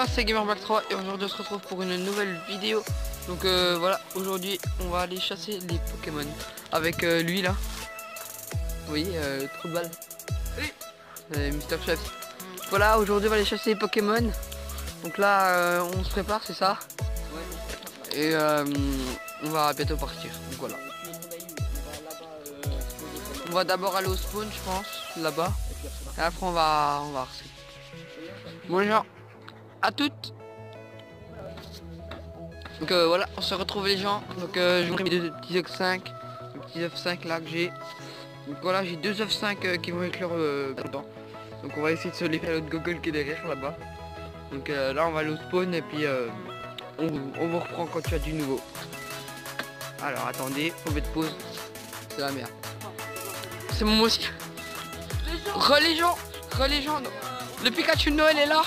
gens, c'est GamerBack3 et aujourd'hui on se retrouve pour une nouvelle vidéo. Donc euh, voilà, aujourd'hui on va aller chasser les Pokémon avec euh, lui là. Oui, euh, trou de balle. Oui. Mister Chef. Voilà, aujourd'hui on va aller chasser les Pokémon. Donc là, euh, on se prépare, c'est ça? Et euh, on va bientôt partir. Donc voilà. On va d'abord aller au spawn, je pense, là-bas. Et après on va, on va arcer. Bon les gens, à toutes Donc euh, voilà, on se retrouve les gens. Donc euh, je vous mis deux petits œufs 5. Le petit œuf 5 là que j'ai. Donc voilà, j'ai deux œufs 5 euh, qui vont éclore dedans. Donc on va essayer de se les faire l'autre goggle qui est derrière là-bas. Donc là on va aller au spawn et puis on, vous reprend quand tu as du nouveau. Alors attendez, faut mettre pause. C'est la merde. C'est mon aussi. Re les. Le Pikachu de Noël est là?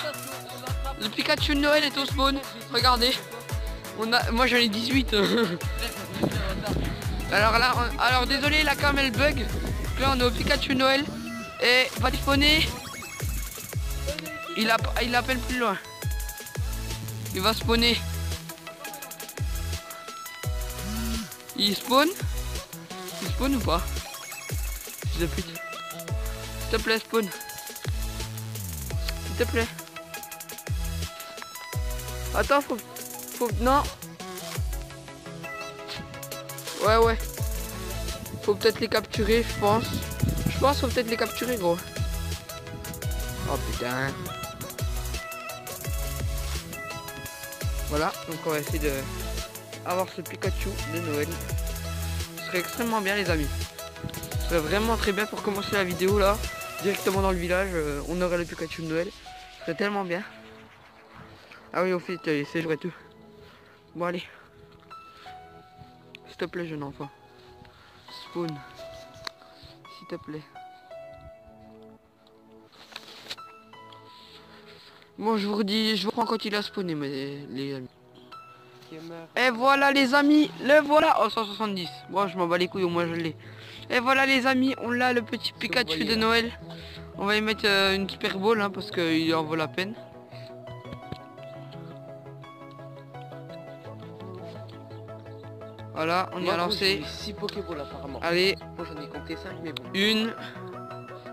Le Pikachu de Noël est au spawn. Regardez. Moi j'en ai 18. alors là, alors désolé, la cam elle bug. Là on est au Pikachu Noël et va spawner. Il a, appelle plus loin. Il va spawner. Il spawn? Il spawn ou pas? S'il te plaît, spawn. S'il te plaît. Attends, faut... Faut... Non. Ouais, ouais. Faut peut-être les capturer, je pense. Je pense faut peut-être les capturer, gros. Oh putain. Voilà, donc on va essayer de avoir ce Pikachu de Noël. Ce serait extrêmement bien les amis. Ce serait vraiment très bien pour commencer la vidéo là. Directement dans le village, euh, on aurait le Pikachu de Noël. Ce serait tellement bien. Ah oui, au fait, euh, c'est joué tout. Bon, allez. S'il te plaît, jeune enfant. Spawn. S'il te plaît. Bon, je vous redis, je vous prends quand il a spawné, mes, les amis. Et voilà les amis, le voilà Oh 170, bon je m'en bats les couilles, au moins je l'ai Et voilà les amis, on l'a le petit Pikachu de. Noël On va y mettre euh, une super bowl hein, parce qu'il en vaut la peine Voilà, on y a lancé 6 Pokéballs apparemment. Allez, Moi j'en ai compté 5 mais bon. une,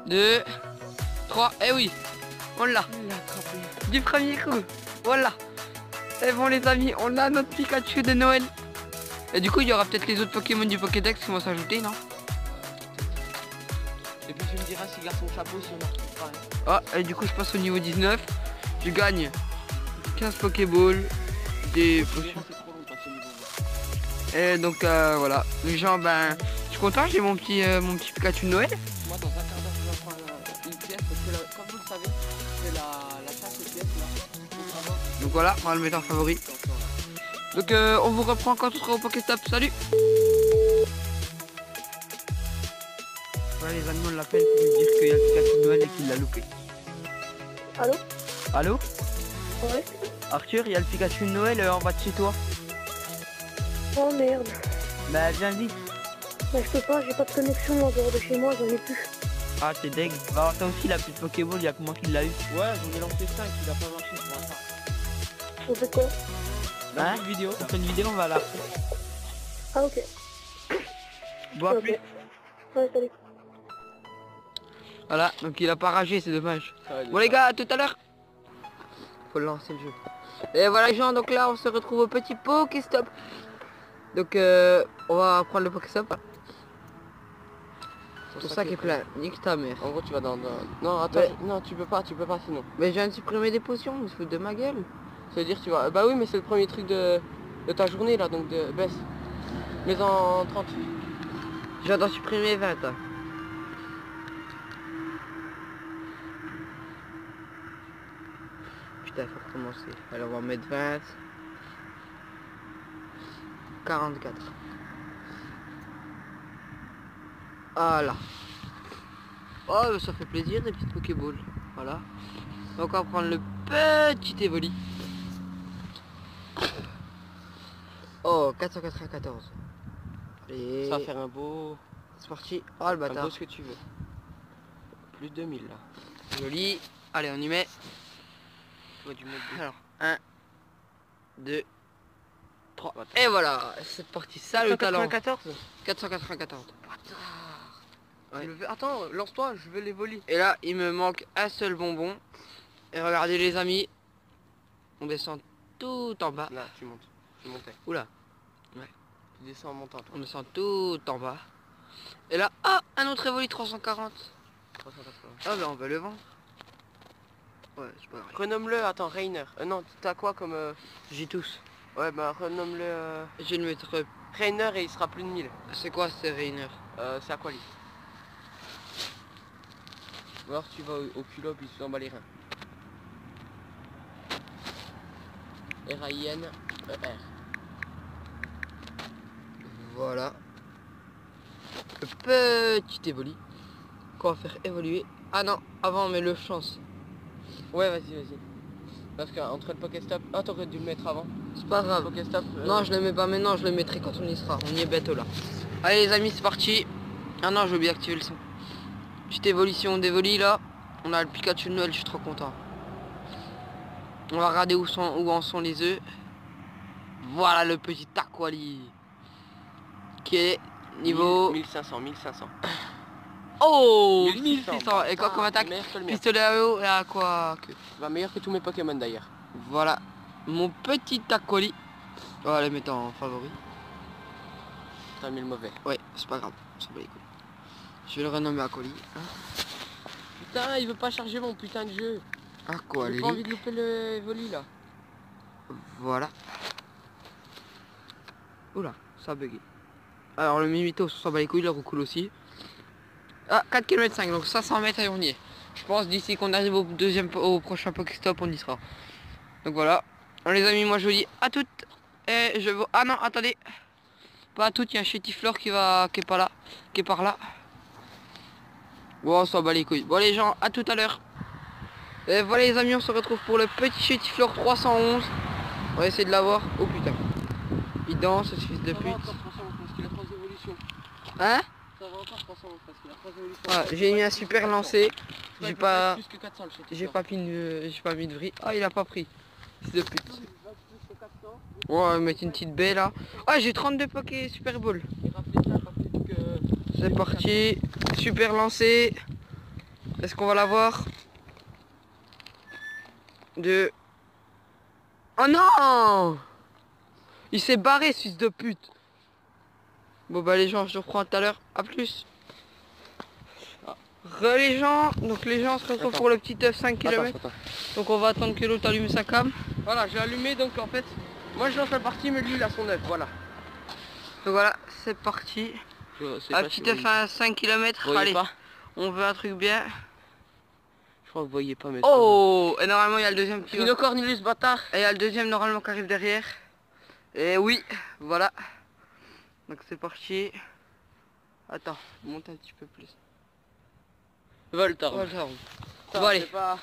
deux, trois, et oui On l'a Il l'a attrapé. du premier coup. Voilà. Et bon les amis, on a notre Pikachu de Noël. Et du coup, il y aura peut-être les autres Pokémon du Pokédex qui vont s'ajouter, non? Et puis tu me diras s'il garde son chapeau si on en pas. hein. Ah, et du coup, je passe au niveau 19. Je gagne 15 Pokéballs, des potions. Et donc euh, voilà. Les gens, ben, je suis content, j'ai mon petit, euh, mon petit Pikachu de Noël. Moi dans un quart d'heure je vais prendre euh, une pièce parce que là, comme vous le savez, c'est la, la chasse aux pièces là. Donc voilà, on va le mettre en favori. Donc euh, on vous reprend quand on sera au Pokéstop. Salut Voilà les amis, on l'appelle pour lui dire qu'il y a le Pikachu de Noël et qu'il l'a loupé. Allô? Allô? Ouais. Arthur, il y a le Pikachu de Noël euh, en bas de chez toi. Oh merde. Bah viens vite. Bah je peux pas, j'ai pas de connexion en dehors de chez moi, j'en ai plus. Ah t'es deg. Bah t'as aussi la petite Pokéball, il y a que moi qui l'a eu. Ouais, j'en ai lancé 5, il a pas marché pour l'instant. On fait quoi? Dans Hein? une vidéo. On fait une vidéo, on va la Ah ok. Bon à plus. Ouais, salut. Voilà, donc il a pas ragé, c'est dommage. Bon les gars, à tout à l'heure. Faut lancer le jeu. Et voilà les gens, donc là on se retrouve au petit Pokéstop. Donc euh, on va prendre le Pokéstop. Ton sac est plein, nique ta mère. En gros tu vas dans... dans- Non attends, non tu peux pas, tu peux pas sinon. Mais je viens de supprimer des potions, il se fout de ma gueule. Ça veut dire tu vas... Bah oui mais c'est le premier truc de, de ta journée là donc de baisse. Mais en 30. Je viens d'en supprimer 20. hein. Putain, faut recommencer. Alors on va mettre 20. 44. Voilà. Oh, mais ça fait plaisir des petites Pokéballs. Voilà. Donc on va prendre le petit Evoli. Oh, 494. Allez. Ça va faire un beau... C'est parti. Oh le Un bâtard. beau ce que tu veux. Plus de 2000 là. Joli. Allez, on y met. Deux. Alors, 1, 2, 3. Attends. Et voilà, c'est parti. Ça le talent. 494 494. Ouais. Je le fais- Attends, lance-toi, je veux les voler. Et là, il me manque un seul bonbon. Et regardez les amis, on descend tout en bas. Là, tu montes. Tu montais. Oula, Tu descends en montant, toi. on descend tout en bas. Et là, ah, un autre Evoli 340. 380. Ah ben on va le vendre. Ouais, c'est pas grave. Renomme-le, attends, Rainer. Euh, non, t'as quoi comme... euh, J'ai tous. Ouais, bah renomme-le euh, Je vais le mettre. Rainer et il sera plus de 1000. C'est quoi ces Rainer? Euh, c'est Aqualis. Ou alors tu vas au, au culot puis tu t'en bats les reins. R-A-I-N-E-R. Voilà. Le petit Evoli. Qu'on va faire évoluer? Ah non, avant on met le chance. Ouais, vas-y, vas-y. Parce qu'entre le Pokéstop... Ah, t'aurais dû le mettre avant. C'est pas grave. Pokéstop... euh, Non, je le mets pas maintenant, je le mettrai quand on y sera. On y est bientôt là. Allez les amis, c'est parti. Ah non, j'ai oublié d'activer le son. Petite évolution d'Evoli là. On a le Pikachu de Noël, je suis trop content. On va regarder où, sont, où en sont les œufs. Voilà le petit Aquali. Qui est niveau... 1500, 1500. Oh 1600. 1600 Et quoi comme attaque Meilleur que le mien. Pistolet à eau et à quoi que... Bah, meilleur que tous mes Pokémon d'ailleurs. Voilà. Mon petit Aquali. On va le mettre en favori. T'as mis le mauvais. Ouais, c'est pas grave, s'en bat les couilles. Je vais le renommer Aquali. Hein Putain, il veut pas charger mon putain de jeu. J'ai Aquali. pas envie de louper le Evoli là. Voilà. Oula, ça a bugué. Alors le Mimito, on s'en bat les couilles, le roucoule aussi. Ah, 4 km 5, donc 500 mètres et on y est. Je pense d'ici qu'on arrive au deuxième au prochain Pokéstop, on y sera. Donc voilà. Alors les amis, moi je vous dis à toutes. Et je vous... Ah non, attendez. Pas à toutes, il y a un chétifleur qui va. qui est pas là. Qui est par là. Bon, on s'en bat les couilles. Bon les gens, à tout à l'heure. Et voilà les amis, on se retrouve pour le petit chétifleur 311. On va essayer de l'avoir. Oh putain. Il danse, ce fils de pute. encore 300 parce qu'il a 3 évolutions. Hein? Ça va encore 300 parce qu'il a 3 évolutions. Ouais, j'ai mis un super lancé. J'ai pas. faire Plus que 400 le chétif, J'ai pas mis de. J'ai pas mis de vrille. Ah il a pas pris. Fils de pute. Il va plus que 400. Ouais, on va mettre une petite baie là. Ah j'ai 32 paquets Super Bowl. C'est parti. Super lancé. Est-ce qu'on va l'avoir? De. Oh non Il s'est barré, fils de pute. Bon bah les gens, je reprends tout à l'heure. A plus. Re les gens, donc les gens se retrouvent pour le petit œuf 5 Attends, km. attends. Donc on va attendre que l'autre allume sa cam. Voilà, j'ai allumé donc en fait, moi je lance la partie mais lui il a son œuf, voilà. Donc voilà, c'est parti. Un petit œuf à 5 km. Vous Allez, pas on veut un truc bien. Je crois que vous voyez pas mais... Oh Et normalement il y a le deuxième qui Cornelius bâtard Et il y a le deuxième normalement qui arrive derrière. Et oui, voilà. Donc c'est parti. Attends, monte un petit peu plus. Voltorb. Voltorb. Bon, allez. pas-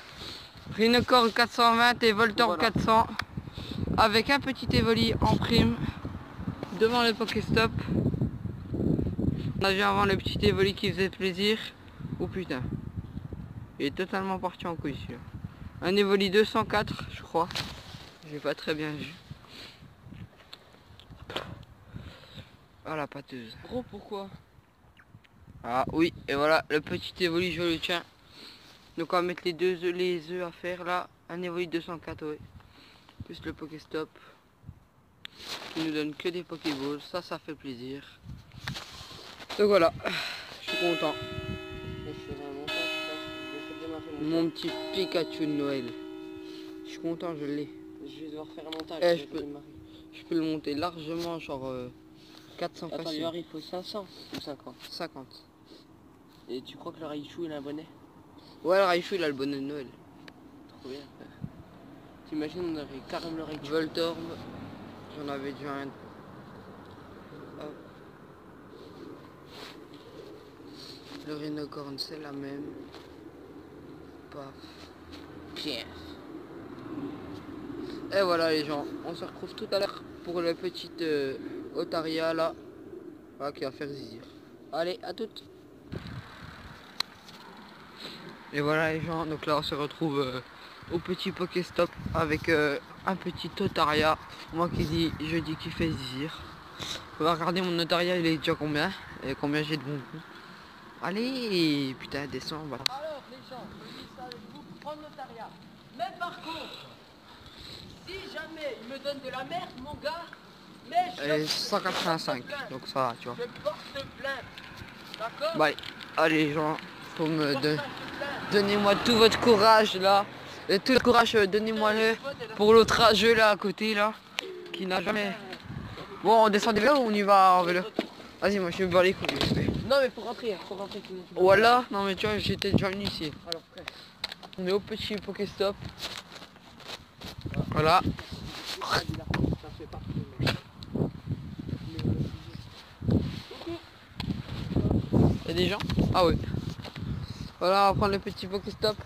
Rhinocorn 420 et Voltorb Voilà. 400. Avec un petit Evoli en prime. Devant le Pokéstop. On a vu avant le petit Evoli qui faisait plaisir. Oh putain. Il est totalement parti en couille celui-là. Un Evoli 204 je crois. J'ai pas très bien vu. Ah la pâteuse. Gros pourquoi? Ah oui, et voilà, le petit évolu, je le tiens. Donc on va mettre les deux les œufs à faire là. Un évolu 204, oui. Plus le Pokéstop. Qui nous donne que des Pokéballs. Ça, ça fait plaisir. Donc voilà, je suis content. Mon petit Pikachu de Noël. Je suis content, je l'ai. Je vais devoir faire un montage. Eh, peux-. Je peux le monter largement, genre euh, 400 Attends, facile. Il faut 500 ou 50 50. Et tu crois que le Raichu il a un bonnet? Ouais, le Raichu, il a le bonnet de Noël. Trop bien. T'imagines on aurait carrément le Raichu. Voltorb, j'en avais déjà un. Hop. Le Rhinocorn, c'est la même. Paf. Pierre. Et voilà les gens, on se retrouve tout à l'heure pour le petit euh, Otaria là. Voilà, qui va faire zizir. Allez, à toutes. Et voilà les gens, donc là on se retrouve euh, au petit Pokéstop avec euh, un petit Totaria. Moi qui dis, je dis qu'il fait zizir. On va regarder mon Notaria, il est déjà combien? Et combien j'ai de bons coups. Allez, putain, descends, voilà. Alors les gens, ça avec vous, prendre. Mais par contre, si jamais il me donne de la merde, mon gars, Et 185, donc ça va, tu vois. Bah, allez gens, faut me Je porte don- plainte. donnez-moi tout votre courage là. Et tout le courage, euh, donnez-moi-le pour l'autre rageux là à côté là, qui n'a jamais... Bon, on descend des vélos ou on y va en vélo Vas-y, moi je me bats les couilles. Non mais faut rentrer, faut rentrer. Voilà, non mais tu vois, j'étais déjà venu ici. Alors. On est au petit Pokéstop. Voilà. Ça fait partie. Il y a des gens Ah oui. Voilà, on va prendre le petit Pokéstop.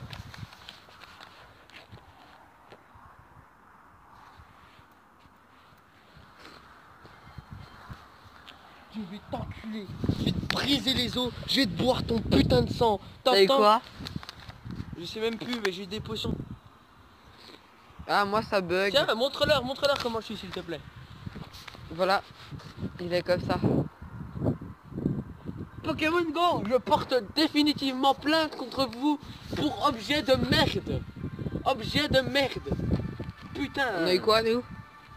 Je vais t'enculer, je vais te briser les os, je vais te boire ton putain de sang. T'as quoi? Je sais même plus, mais j'ai des potions. Ah, moi ça bug. Tiens, montre-leur, montre-leur comment je suis s'il te plaît. Voilà. Il est comme ça. Pokémon Go, je porte définitivement plainte contre vous pour objet de merde. Objet de merde. Putain. On a eu quoi, nous?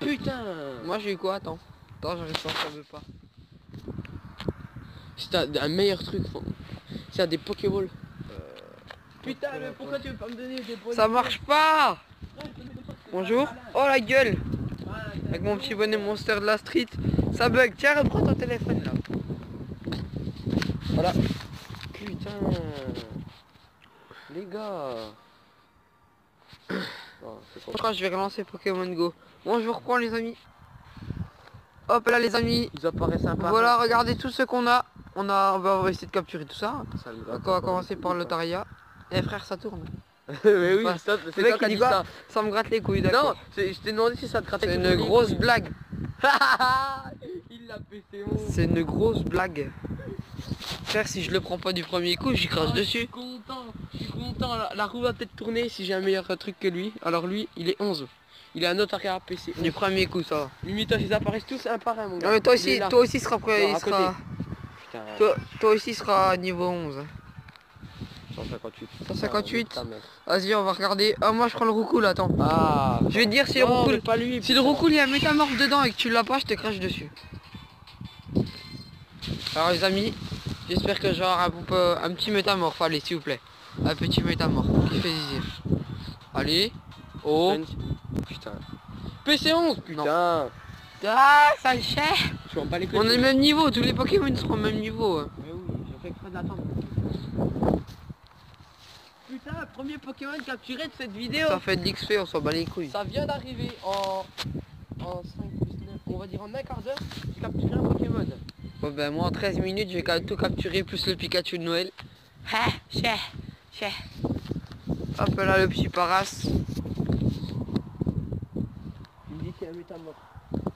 Putain. Moi j'ai eu quoi? Attends. Attends, j'arrive pas, ça veut pas. C'est un, un meilleur truc. C'est un des Pokéballs. Putain, mais pourquoi tu veux pas me donner des points Ça marche pas Bonjour. Oh la gueule Avec mon petit bonnet monster de la street. Ça bug. Tiens, reprends ton téléphone. Voilà. Putain. Les gars. Je crois que je vais relancer Pokémon Go. Bon, je vous reprends les amis. Hop là les amis. Ils apparaissent par Voilà, regardez tout ce qu'on a. On a, on va, essayer de capturer tout ça. Donc on va commencer par le Taria. Eh frère, ça tourne. mais oui, Ouais. Le c'est mec, toi qui dit quoi ça. Ça me gratte les couilles, Non, d'accord c'est- je t'ai demandé si ça te grattait C'est une grosse blague. Il l'a pété C'est une grosse blague. Frère, si je le prends pas du premier coup, j'y crache Je dessus. suis content, je suis content. La, la roue va peut-être tourner si j'ai un meilleur truc que lui. Alors lui, il est 11. Il a un autre arrière PC. Du premier coup, ça va. Limite, ils apparaissent tous un par un, mon gars. Non mais toi aussi, toi aussi sera prêt, il à sera... Putain, Toi, toi aussi sera niveau 11. 158. 158. Putain, mec. Vas-y, on va regarder. Ah, moi je prends le roucoule, attends. Ah, Je vais te dire si le non, roucoule... pas lui. Si le roucoule il y a un métamorphe dedans et que tu l'as pas, je te crache dessus. Alors les amis, j'espère que j'aurai un, peu- un petit métamorphe, allez s'il vous plaît. Un petit métamorphe qui fait zizir. Allez. Oh. Putain. PC11, putain. Ah, ça couilles. On est le même niveau, tous les Pokémon seront au même niveau. hein. Mais oui, j'ai fait exprès d'attendre. Putain, premier Pokémon capturé de cette vidéo. Ça fait de l'XP, on s'en bat les couilles. Ça vient d'arriver en, en 5 plus 9, on va dire en un quart d'heure, j'ai capturé un Pokémon. Bon ben moi en 13 minutes, je vais quand même tout capturer, plus le Pikachu de Noël. Ah. Hop là le petit Paras. Il me dit qu'il y a un métamorphe.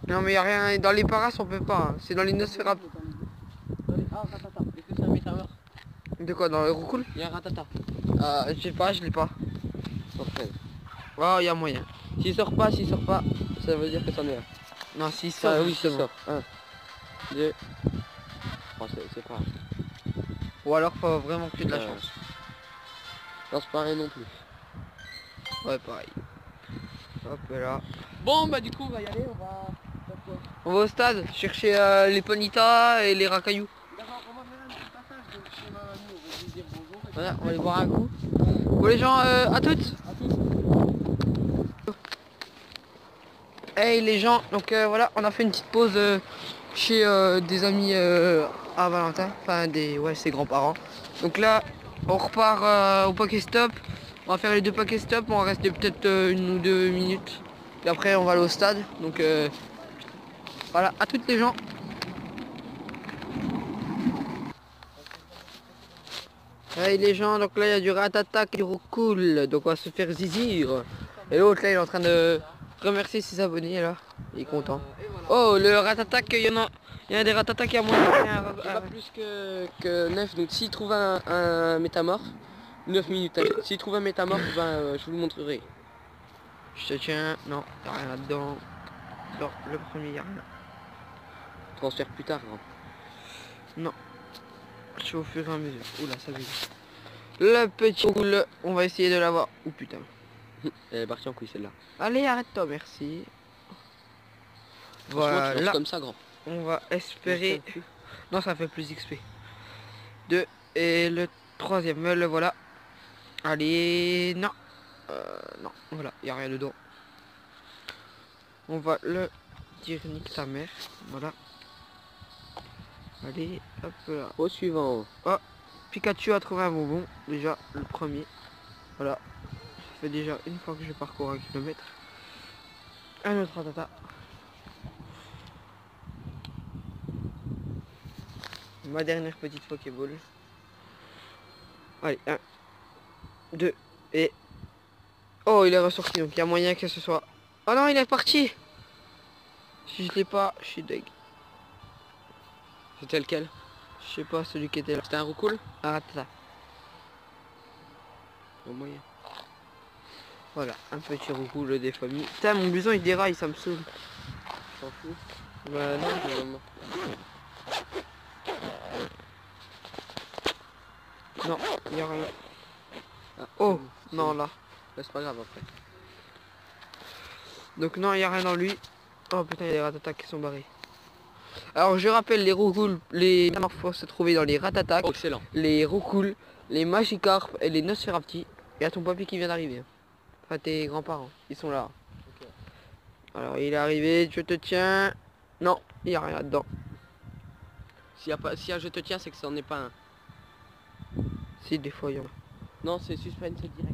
Non mais y a rien, dans les Paras on peut pas, hein. c'est dans les. Ah, Ratata, est-ce que c'est un métamorphe De quoi, dans le roucoule? Il y a un Ratata. Ah, je sais pas, je l'ai pas. Sur 13. Oh, y a moyen. S'il sort pas, s'il sort pas, ça veut dire que c'en est un. Non, si ça, Ah oui, s'il sort. 1, 2, 3, c'est pas. Ou alors faut vraiment que tu de la Ouais. chance. Non, c'est rien non plus. Ouais, pareil. Hop là. Bon, bah du coup, on va y aller, on va... On va au stade, chercher euh, les Ponyta et les Racaillou. D'accord, on va faire un petit passage donc, chez ma mamie, on va lui dire bonjour. et Voilà, on va aller boire un coup. Bon les gens, euh, à toutes À. Hey les gens, donc euh, voilà, on a fait une petite pause euh, chez euh, des amis euh, à Valentin, enfin des ouais ses grands-parents. Donc là, on repart euh, au Pokéstop. On va faire les deux Pokéstop, on va rester peut-être euh, une ou deux minutes. Et après on va aller au stade. Donc euh, voilà, à toutes les gens. Hey les gens, donc là il y a du ratata qui cool, donc on va se faire zizir. Et l'autre là il est en train de remercier ses abonnés là, il est content. Oh le ratata, il y en a, il y a des ratata qui a moins. Pas plus que, que 9, donc s'il trouve un, un métamorphe, 9 minutes. hein. S'il trouve un métamorphe, ben, euh, je vous le montrerai. Je te tiens. Non, y'a rien là-dedans. Non, le premier, y'a rien. Transfert plus tard, grand. Je fais au fur et à mesure. Oula, ça veut Le petit roule, on va essayer de l'avoir. Oh putain. Elle est partie en couille celle-là. Allez, arrête-toi, merci. Voilà, comme ça, grand. On va espérer. Non, ça fait plus XP. Deux. Et le troisième, le voilà. Allez, non. Euh, non, voilà, il a rien dedans. On va le dire nique ta mère. Voilà. Allez, hop là. Au suivant. Pikachu a trouvé un bonbon, déjà le premier. Voilà. Ça fait déjà une fois que je parcours un kilomètre. Un autre ratata. Ma dernière petite Pokéball. Allez, un, deux, et... Oh, il est ressorti, donc il y a moyen que ce soit... Oh non, il est parti Si je l'ai pas, je suis deg. C'était lequel? Je sais pas, celui qui était là. C'était un roucoule? Un ratata. Au moyen. Voilà, un petit roucoule des familles. Putain, mon bison il déraille, ça me saoule. T'en fous Bah non. Non, il y a rien. Ah, Oh, Non, là. C'est pas grave après. Donc non, il y a rien dans lui. Oh putain, il y a des ratatas qui sont barrés. Alors je rappelle, les roucoules, les métamorphoses se trouvaient dans les ratatas, Oh, excellent. les roucoules, les magikarp et les nosferapti. Il y a ton papy qui vient d'arriver. Enfin, tes grands-parents, ils sont là. Alors il est arrivé, je te tiens. Non, il y a rien là-dedans. S'il y a pas, s'il y a je te tiens, c'est que ça en est pas un. Si, des fois, il y en a. Non, c'est suspense direct.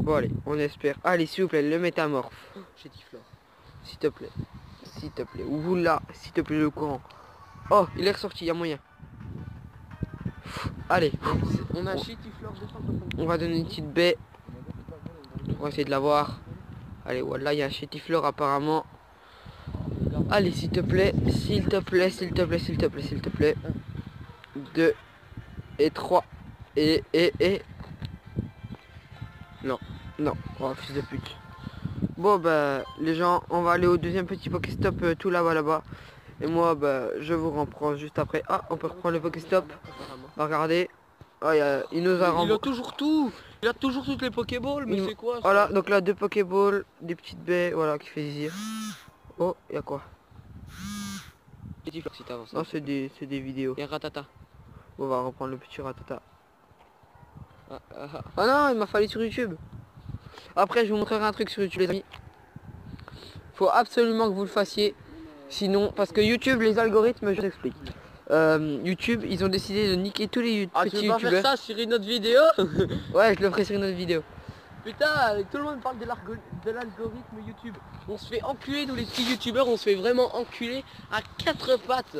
Bon allez, on espère. Allez, s'il vous plaît, le métamorphe. J'ai dit Flore. S'il te plaît. S'il te plaît. Oula, s'il te plaît, le courant. Oh, il est ressorti, il y a moyen. Pff, Allez, On a Oh. Flore on va donner une petite baie. On va essayer de l'avoir. Allez, voilà, il y a un chétifleur apparemment. Allez, s'il te plaît, s'il te plaît, s'il te plaît, s'il te plaît, s'il te plaît. Deux et trois. Et, et, et. Non, non, oh, fils de pute. Bon, bah, les gens, on va aller au deuxième petit Pokéstop euh, tout là-bas, là-bas. Et moi, bah, je vous reprends juste après. Ah, on peut reprendre le Pokéstop. Regardez. Ah, il y a- il nous a Il a toujours tout Il a toujours toutes les Pokéballs, mais Il- c'est quoi ça Voilà, donc là deux Pokéballs, des petites baies, voilà, qui fait zizir. Oh, il y a quoi? Non, c'est des, des vidéos. Il y a Ratata. On va reprendre le petit ratata. Ah, ah, ah. Ah non, il m'a fallu sur YouTube. Après, je vous montrerai un truc sur YouTube, les amis. Faut absolument que vous le fassiez. Sinon, parce que YouTube, les algorithmes, je vous explique. Euh, YouTube, ils ont décidé de niquer tous les you- Ah, tu petits veux pas faire ça sur une autre vidéo? Ouais, je le ferai sur une autre vidéo. Putain, tout le monde parle de l'algorithme YouTube. On se fait enculer, nous les petits youtubeurs, on se fait vraiment enculer à quatre pattes.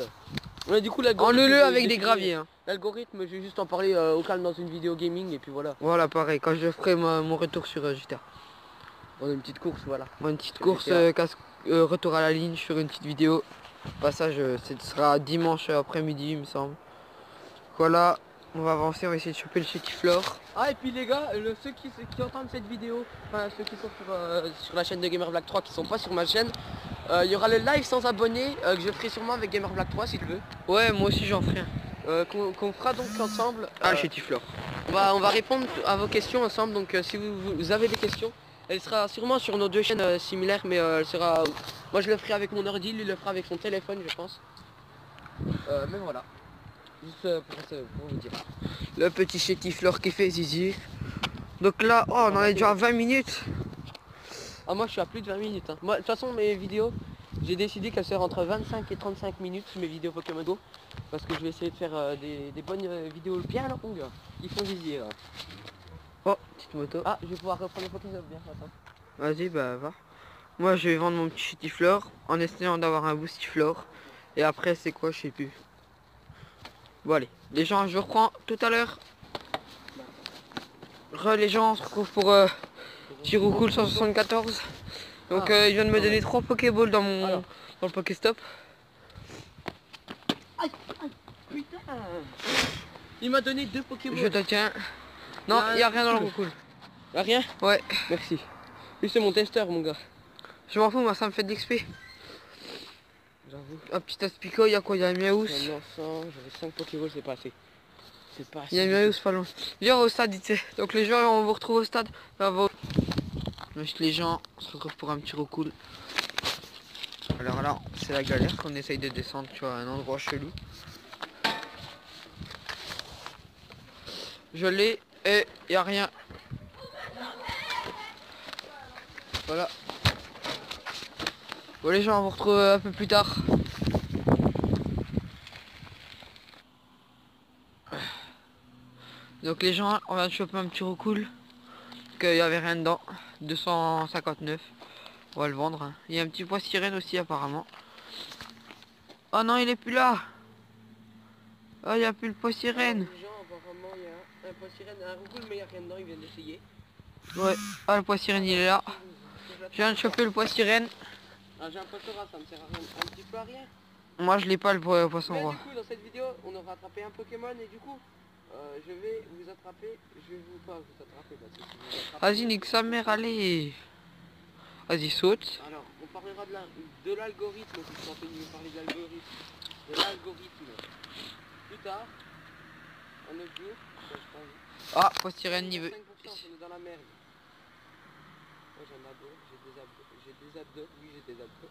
Ouais, du coup. Enlevez-le vais avec des graviers. hein. L'algorithme, je vais juste en parler euh, au calme dans une vidéo gaming et puis voilà. Voilà, pareil, quand je ferai ma- mon retour sur euh, GTA. On a une petite course, voilà. Une petite Sur course, GTA. euh, casse- euh, retour à la ligne sur une petite vidéo. Passage, euh, ce sera dimanche après-midi, il me semble. Voilà, on va avancer, on va essayer de choper le chétiflore. Ah et puis les gars, le- ceux qui, ceux qui entendent cette vidéo, enfin ceux qui sont sur, euh, sur la chaîne de Gamer Black 3 qui sont pas sur ma chaîne, il y aura le live sans abonnés euh, que je ferai sûrement avec Gamer Black 3 si tu veux. Ouais, moi aussi j'en ferai un. Euh, qu'on fera donc ensemble. Ah, euh, le chétiflore. on, va, on va répondre à vos questions ensemble, donc euh, si vous, vous avez des questions, elle sera sûrement sur nos deux chaînes euh, similaires, mais euh, elle sera. Moi je le ferai avec mon ordi, lui il le fera avec son téléphone je pense. Euh, mais voilà. Juste euh, pour, pour vous dire. Le petit chétiflore qui fait zizi. Donc là, oh, on en est déjà à 20 minutes. Ah moi je suis à plus de 20 minutes. hein. Moi de toute façon mes vidéos, j'ai décidé qu'elles seraient entre 25 et 35 minutes mes vidéos Pokémon Go. Parce que je vais essayer de faire euh, des, des bonnes euh, vidéos bien longues. Font visier. hein. Oh, petite moto. Ah je vais pouvoir reprendre les photos bien attends. Vas-y, bah va. Moi, je vais vendre mon petit chétiflore en essayant d'avoir un boostiflore. Et après, c'est quoi, je sais plus. Bon, allez. Les gens, je reprends tout à l'heure. Re, les gens, on se retrouve pour euh, Chiroucool 174. Donc, Ah. euh, il vient de me donner trois Pokéballs dans mon dans le Pokéstop. Putain Il m'a donné deux Pokémon. Je te tiens. Non, il n'y a rien dans le cool. Y'a rien? Ouais. Merci. Lui c'est mon testeur mon gars. Je m'en fous, moi ça me fait de l'XP. J'avoue. Un petit aspico, il y a quoi? Il y a un Miaous. J'en ai 100, j'avais 5 Pokéballs, c'est pas assez. C'est pas. Il y a un Miaous pas loin. Viens au stade. Donc les gens, on vous retrouve au stade. Là, va les gens, on se retrouve pour un petit recool. Alors là, c'est la galère qu'on essaye de descendre, tu vois, un endroit chelou. Je l'ai et y a rien. Voilà. Bon les gens, on vous retrouve un peu plus tard. Donc les gens, on va choper un petit recool. Qu'il y avait rien dedans. 259. On va le vendre. hein. Il y a un petit poids sirène aussi apparemment. Oh non, il est plus là. Oh, il n'y a plus le poids sirène. Les gens, apparemment, il y a un, un poids sirène, un mais il n'y a rien dedans, ils viennent d'essayer. Ouais. Ah, le poids sirène, il est là. Je viens de choper le poids sirène. Ah, j'ai un poisson ça me sert à rien, un petit peu à rien. Moi, je l'ai pas le po- poisson Mais roi. du coup, dans cette vidéo, on aura attrapé un Pokémon et du coup, euh, je vais vous attraper, je vais vous pas vous attraper parce que si vous attrapez- Vas-y, nique sa mère, allez. Vas-y, saute. Alors, on parlera de la- de l'algorithme, si tu entendu parler de l'algorithme. De l'algorithme. Plus tard, un autre jour, quand je pense. Ah, poids sirène niveau. 5%, on est dans la merde. Moi j'ai un ado, j'ai des abdos, j'ai des abdos, oui j'ai des abdos.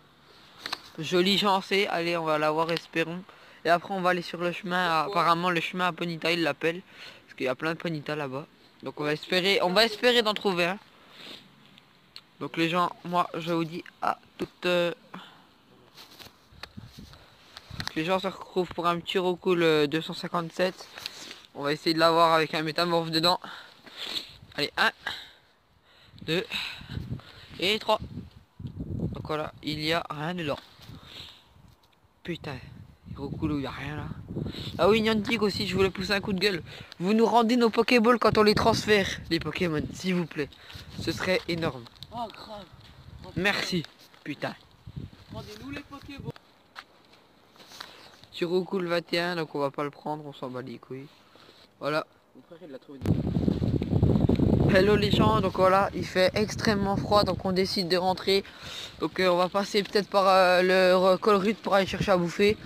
Joli chancé. Allez, on va l'avoir, espérons. Et après, on va aller sur le chemin. apparemment, le chemin à Ponita, il l'appelle. Parce qu'il y a plein de Ponita là-bas. Donc, on va espérer, on va espérer d'en trouver un. Donc, les gens, moi, je vous dis à toutes. euh, Les gens se retrouvent pour un petit recoul euh, 257. On va essayer de l'avoir avec un métamorphe dedans. Allez, 1, 2 et 3. Donc voilà, il y a rien dedans. Putain, où il y a rien là. Ah oui, Niantic aussi, je voulais pousser un coup de gueule. Vous nous rendez nos Pokéballs quand on les transfère, les Pokémon, s'il vous plaît. Ce serait énorme. Oh grave Merci, putain. Rendez-nous les Pokéballs Tu recool 21, donc on va pas le prendre, on s'en bat les couilles. Voilà. Mon frère il l'a trouvé. Hello les gens, donc voilà, il fait extrêmement froid, donc on décide de rentrer. Donc euh, on va passer peut-être par euh, le Colruyt pour aller chercher à bouffer.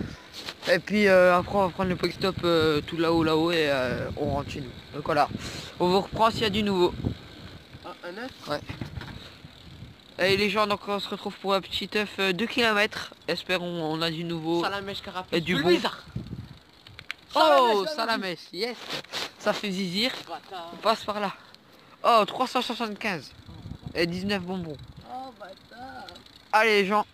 Et puis euh, après on va prendre le Pokestop euh, tout là-haut, là-haut et euh, on rentre chez nous. Donc voilà, on vous reprend s'il y a du nouveau. Ah, un œuf? Et les gens, donc on se retrouve pour un petit œuf 2 km. Espérons, on a du nouveau. Salamèche carapace. Et du bon. Oh, Salamèche, yes Ça fait zizir. On passe par là. Oh, 375. Et 19 bonbons. Oh bâtard Allez les gens,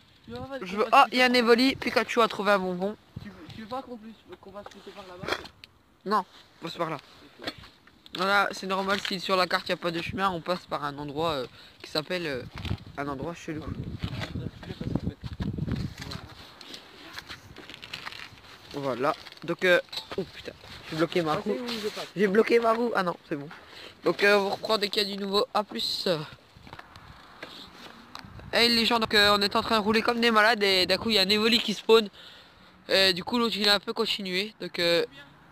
je veux... Oh, il y a un Evoli, Pikachu a trouvé un bonbon. Tu veux, tu veux pas qu'on fasse plus par là-bas On passe par là. Voilà, c'est normal si sur la carte il n'y a pas de chemin, on passe par un endroit euh, qui s'appelle euh, un endroit chelou. Voilà. Donc euh... Oh putain, j'ai bloqué ma roue. J'ai bloqué ma roue. Ah non, c'est bon. Donc euh, on vous reprend dès qu'il y a du nouveau. A plus. Hey les gens, donc on est en train de rouler comme des malades et d'un coup il y a un Evoli qui spawn. Et du coup l'autre il a un peu continué. Donc euh,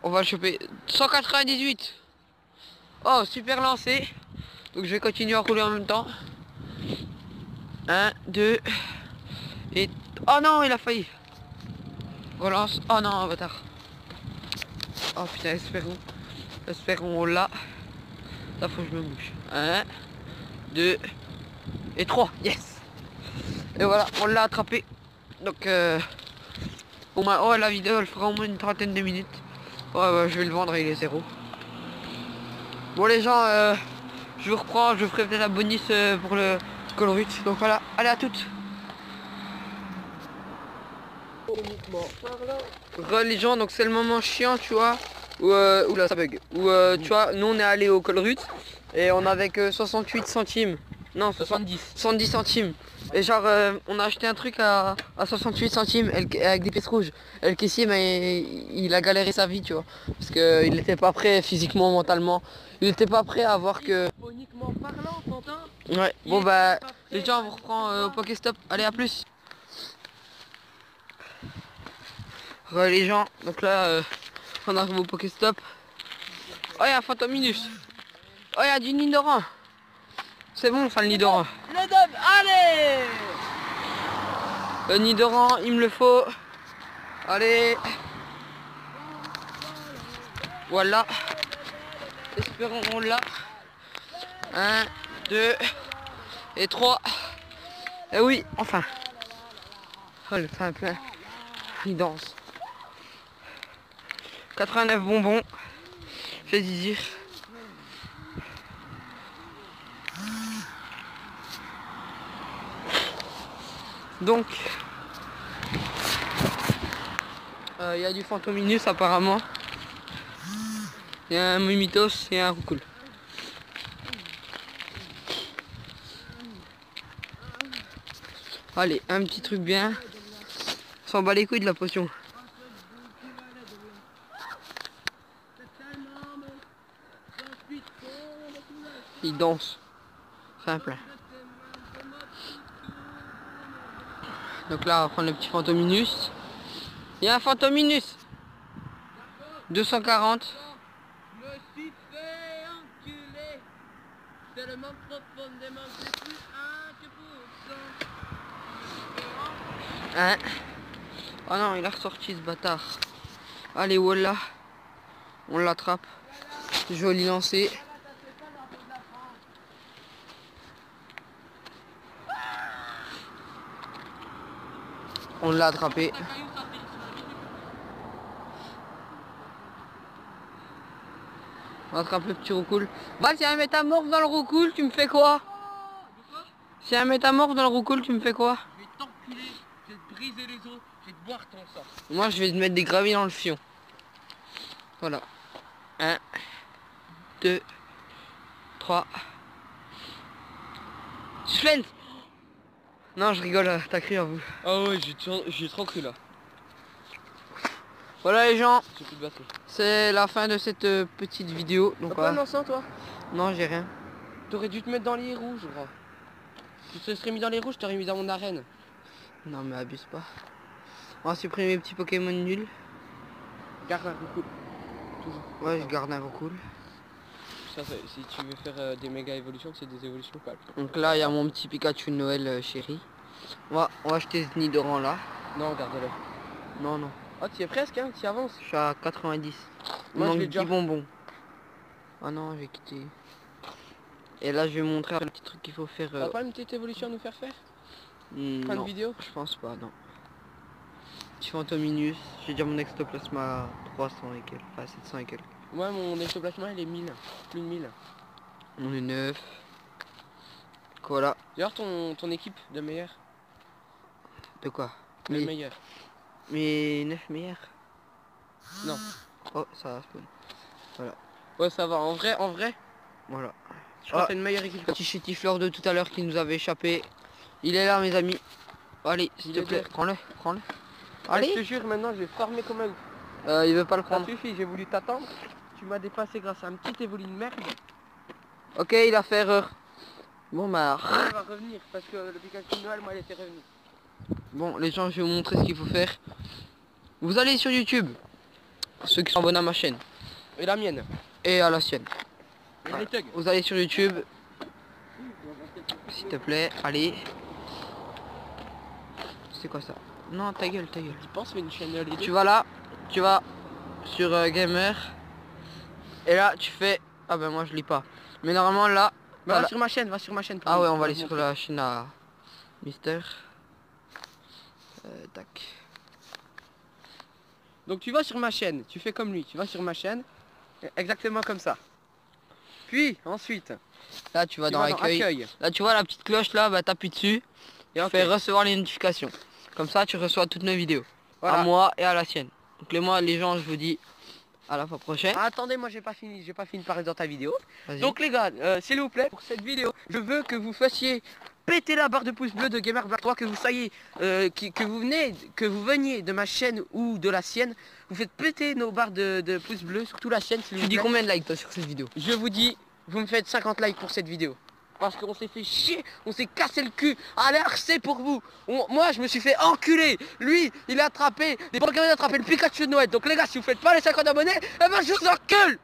on va le choper. 198 Oh super lancé. Donc je vais continuer à rouler en même temps. 1, 2 et... Oh non il a failli. Relance. Oh non bâtard. Oh putain espérons. Espérons on l'a. Là faut que je me bouge. 1, 2 et 3. Yes Et voilà, on l'a attrapé. Donc euh, moins, oh la vidéo elle fera au moins une trentaine de minutes. Ouais, ouais je vais le vendre, il est zéro. Bon les gens, euh, je vous reprends, je ferai peut-être un bonus euh, pour le Colruyt. Donc voilà, allez à toutes. Uniquement par là. Re les gens, donc c'est le moment chiant, tu vois. Où, euh, oula, ça bug. Où, euh, tu vois, nous on est allé au Colruyt et on avait que 68 centimes. Non, 70. 70 centimes. Et genre, euh, on a acheté un truc à, à 68 centimes avec des pièces rouges. Et le caissier, mais il, il a galéré sa vie, tu vois. Parce qu'il n'était pas prêt physiquement, mentalement. Il n'était pas prêt à voir que... Uniquement parlant, t'entends Ouais, bon bah, les gens, on vous reprend euh, au Pokéstop. Allez, à plus. Re, les gens, donc là, euh, on arrive au Pokéstop. Oh, il y a un Fantominus. Oh, il y a du Nidoran. C'est bon, ça le Nidoran. Le dub, allez Le Nidoran, il me le faut. Allez. Voilà. Espérons on l'a. Un, deux et trois. Et oui, enfin. Oh le fin plein. Il danse. 89 bonbons. Fait dire. Donc, euh, il y a du Fantominus apparemment. Il y a un Mimitos et un Roucoule. Allez, un petit truc bien. S'en bat les couilles de la potion. Il danse. Simple. Donc là, on va prendre le petit Fantominus. Il y a un Fantominus 240. Je me suis fait enculer Tellement profondément que c'est plus un que pour cent. Hein Oh non, il a ressorti ce bâtard. Allez, voilà. On l'attrape. Joli lancé. On l'a attrapé. On attrape le petit roucoule. Y a un métamorphe dans le roucoule, tu me fais quoi? A un métamorphe dans le roucoule, tu me fais quoi? Je vais t'enculer, je vais te briser les os, je vais te boire ton sang. Moi, je vais te mettre des graviers dans le fion. Voilà. 1, 2, 3. Suspense Non, je rigole, euh, t'as cru à vous. Ah ouais, j'ai trop, j'ai trop cru là. Voilà les gens, c'est la fin de cette euh, petite vidéo. Donc, T'as pas voilà. toi? Non, j'ai rien. T'aurais dû te mettre dans les rouges, gros. Tu te serais mis dans les rouges, t'aurais mis dans mon arène. Non, mais abuse pas. On va supprimer les petits Pokémon nuls. Garde un coup. Toujours. Ouais, je garde un roucoule. Ça, si tu veux faire euh, des méga évolutions, c'est des évolutions pas. Donc là, il y a mon petit Pikachu de Noël euh, chéri. On va, on va acheter ce Nidoran là. Non, garde-le. Non, non. Oh, tu es presque, hein, tu avances. Je suis à 90. Il Moi, je manque l'ai 10 déjà. bonbons. Ah non, j'ai quitté. Et là, je vais montrer le petit truc qu'il faut faire. euh, T'as pas une petite évolution à nous faire faire? Hmm, Fin de vidéo? je pense pas, non. Petit Fantominus. J'ai déjà mon ectoplasma à 300 et quelques. Enfin, 700 et quelques. Ouais, mon ectoplasma, il est 1000. Plus de 1000. On est 9. Voilà. D'ailleurs, ton, ton équipe de meilleur. De quoi Le Mais, meilleur. mais 9 meilleurs. Non. Oh, ça va spawn. Ouais, ça va. En vrai, en vrai, Voilà. je crois Ah. que t'as une meilleure équipe. Petit chétifleur de tout à l'heure qui nous avait échappé. Il est là, mes amis. Allez, s'il Il te plaît, prends-le, prends-le. Ouais, Allez. Je te jure, maintenant, je vais farmer comme un. Euh, il veut pas le Ça prendre. suffit, j'ai voulu t'attendre. Tu m'as dépassé grâce à un petit évolu de merde. Ok, il a fait erreur. Bon bah, Il va revenir parce que le Pikachu Noël, moi, il était revenu. bon les gens, je vais vous montrer ce qu'il faut faire. Vous allez sur YouTube, ceux qui sont abonnés à ma chaîne Et la mienne. et à la sienne. Et les thugs. Vous allez sur YouTube, s'il te plaît, allez. C'est quoi ça? Non, ta gueule, ta gueule. Tu penses mais une chaîne LED Tu vas là, tu vas sur euh, Gamer, et là tu fais... Ah ben moi je lis pas. Mais normalement là... Bah, voilà. va sur ma chaîne, va sur ma chaîne. Ah ouais, on va aller sur la chaîne à Mister. Euh, tac. Donc tu vas sur ma chaîne, tu fais comme lui, tu vas sur ma chaîne, exactement comme ça. Puis ensuite, Là tu vas tu dans vas dans accueil. accueil. Là tu vois la petite cloche là, bah t'appuies dessus Et ok. fais recevoir les notifications. Comme ça tu reçois toutes nos vidéos. Voilà. À moi et à la sienne. Donc les moi les gens je vous dis à la fois prochaine. Ah, attendez, moi j'ai pas fini, j'ai pas fini de parler dans ta vidéo. Donc les gars, euh, s'il vous plaît, pour cette vidéo, je veux que vous fassiez péter la barre de pouce bleu de Gamer Black 3, que vous soyez, euh, qui- que vous venez, que vous veniez de ma chaîne ou de la sienne, vous faites péter nos barres de, de pouces bleus, surtout la sienne, s'il tu vous dis plaît. combien de likes toi sur cette vidéo? Je vous dis, vous me faites 50 likes pour cette vidéo. Parce qu'on s'est fait chier, on s'est cassé le cul. Alors c'est pour vous. On- moi je me suis fait enculer. Lui, il a attrapé, les Pokémon a attrapé le Pikachu de Noël. Donc les gars, si vous faites pas les 50 abonnés, eh ben je vous encule.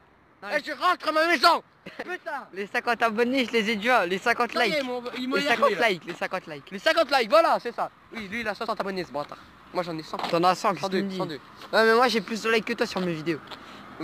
Et je rentre à ma maison. Putain Les 50 abonnés, je les ai déjà. Les 50 Ça y est, likes. mon- Les énervé, 50 là. likes, les 50 likes. Les 50 likes, voilà, c'est ça. Oui, lui il a 60 abonnés ce bâtard. Moi j'en ai 100. T'en as 100, qu'est-ce que tu 102, me dis 102. Ouais, mais moi j'ai plus de likes que toi sur mes vidéos.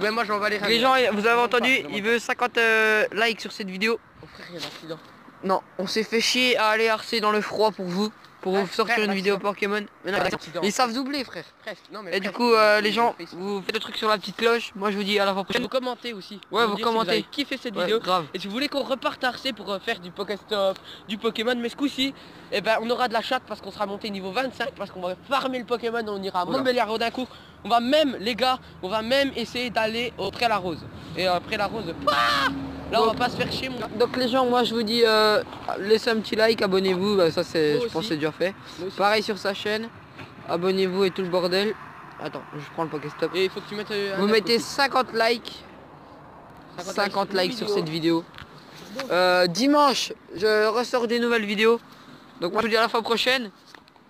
Mais moi j'en valais rien. Les gens, vous avez entendu, il veut 50 euh, likes sur cette vidéo. Oh frère, il y a un accident. Non, on s'est fait chier à aller harcer dans le froid pour vous. Pour vous sortir frère, une vidéo l'accident. Pokémon. Mais non. Ils savent doubler, frère. Non, mais Et du coup, euh, les gens, vous faites le truc sur la petite cloche. Moi, je vous dis à la fois prochaine. vous commentez aussi. Ouais, vous dire si commentez. avez kiffé cette Ouais, vidéo. grave. Et si vous voulez qu'on reparte à Arcé pour euh, faire du Pokéstop, du Pokémon, mais ce coup-ci, eh ben, on aura de la chatte parce qu'on sera monté niveau 25, parce qu'on va farmer le Pokémon, on ira à. Montbéliard d'un coup. On va même, les gars, on va même essayer d'aller au Pré la Rose. Et après la Rose, Pouah là on va pas se faire chier mon gars. Donc les gens, moi je vous dis, euh, laissez un petit like, abonnez-vous, bah, ça c'est, je pense que c'est déjà fait. Pareil sur sa chaîne, abonnez-vous et tout le bordel. Attends, je prends le Pokéstop. Et il faut que tu mettes euh, Vous mettez aussi. 50 likes, 50 50 likes sur cette vidéo. Euh, dimanche, je ressors des nouvelles vidéos. Donc moi je vous dis à la fois prochaine.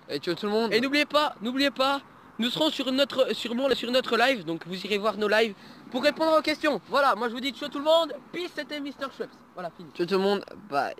Et tu veux tout le monde Et n'oubliez pas, n'oubliez pas, nous serons sur notre, sur, notre live, donc vous irez voir nos lives pour répondre aux questions. Voilà, moi je vous dis ciao tout le monde, peace c'était Mr. Schweppes. Voilà, fini. Veux tout le monde Bye.